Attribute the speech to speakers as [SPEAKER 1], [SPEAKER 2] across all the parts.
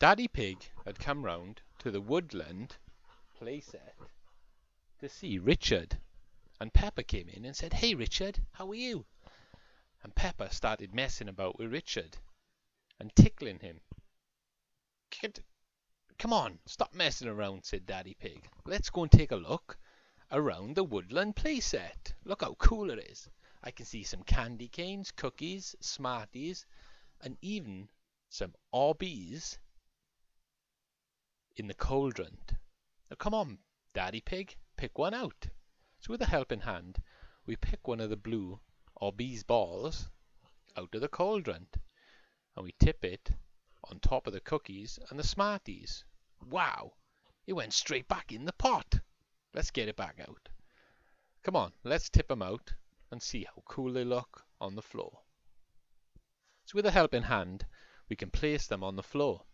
[SPEAKER 1] Daddy Pig had come round to the woodland playset to see Richard, and Peppa came in and said, "Hey, Richard, how are you?" And Peppa started messing about with Richard and tickling him. "Get, come on, stop messing around," said Daddy Pig. "Let's go and take a look around the woodland playset. Look how cool it is. I can see some candy canes, cookies, Smarties, and even some Orbeez in the cauldron. Now come on, Daddy Pig, pick one out." So with a helping hand we pick one of the blue Orbeez balls out of the cauldron, and we tip it on top of the cookies and the Smarties. Wow! It went straight back in the pot. Let's get it back out. Come on, let's tip 'em out and see how cool they look on the floor. So with a helping hand we can place them on the floor.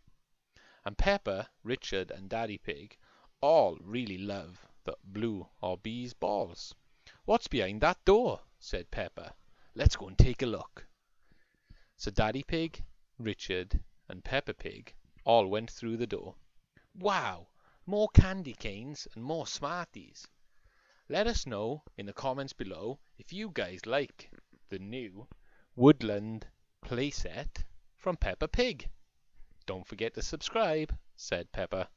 [SPEAKER 1] And Peppa, Richard and Daddy Pig all really love the blue Orbeez balls. "What's behind that door?" said Peppa. "Let's go and take a look." So Daddy Pig, Richard and Peppa Pig all went through the door. Wow! More candy canes and more Smarties. Let us know in the comments below if you guys like the new Woodland playset from Peppa Pig. Don't forget to subscribe, said Peppa.